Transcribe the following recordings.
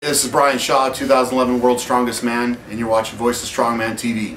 This is Brian Shaw, 2011 World's Strongest Man, and you're watching Voice of Strongman TV.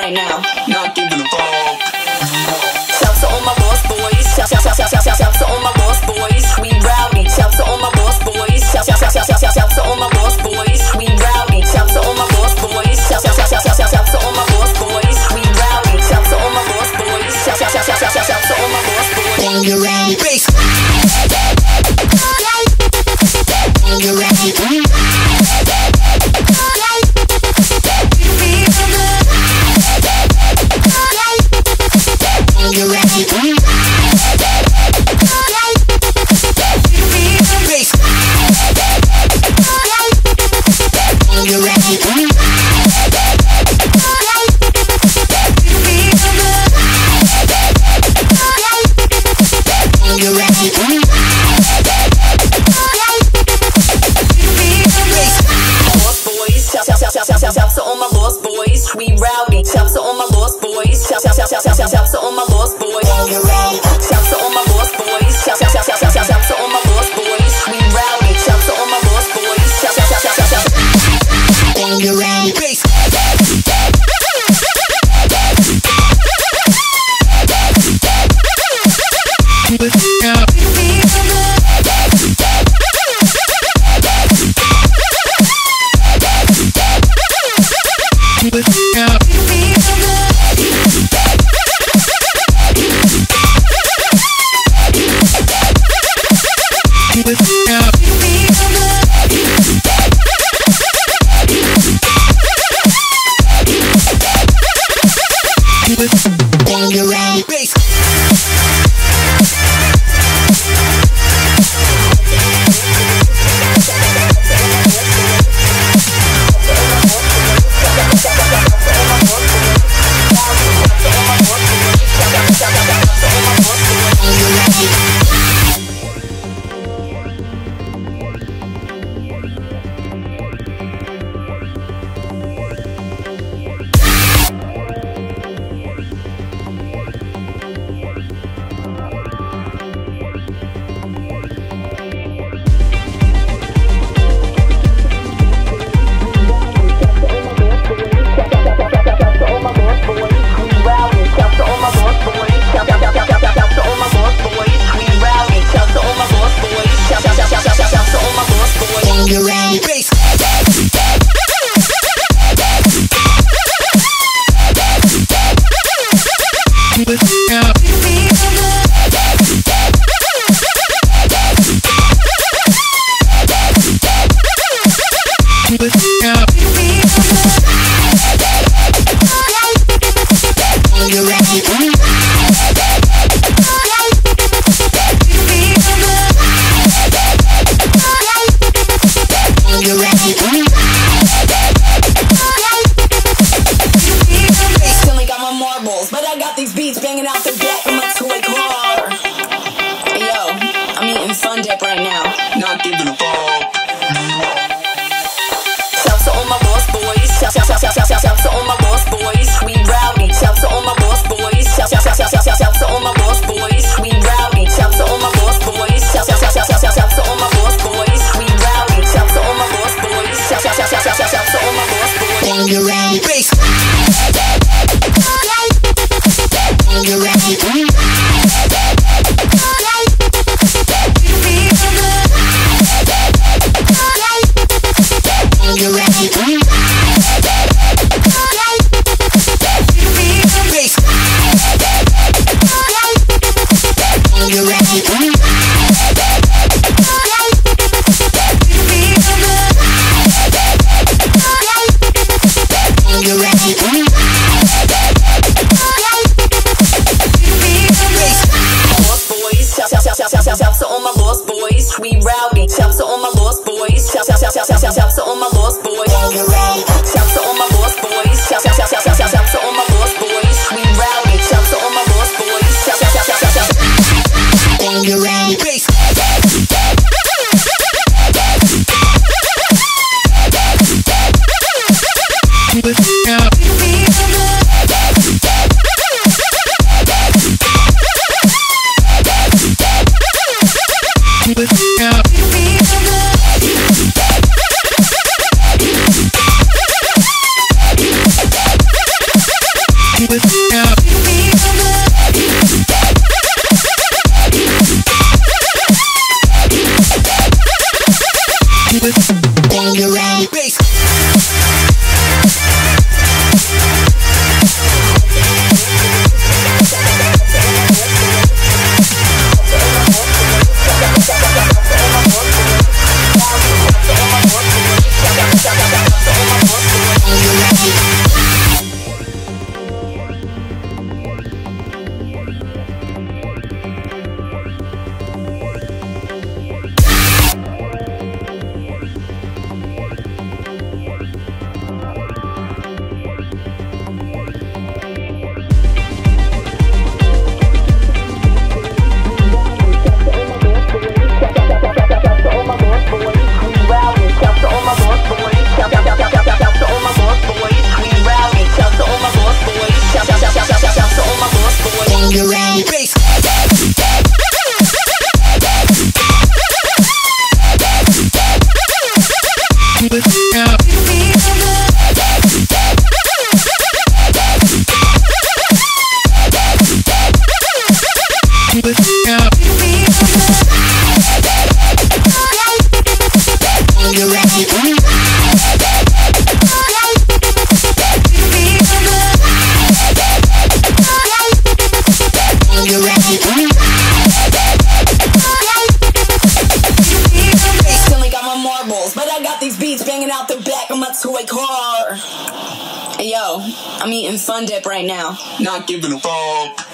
right now. Not giving a fuck. Shout to all my boss boys. Shout, shout, shout, shout, shout, shout to all my got these beats banging out the back. boss boys. Shout to all my boss boys. Shout, shout, shout, shout, shout, shout to all my boss boys. We rowdy. Shout to all my boss boys. Shout, shout, shout, shout, shout. Bangarang. Yeah. my toy car. Yo, I'm eating Fun Dip right now. Not giving a fuck.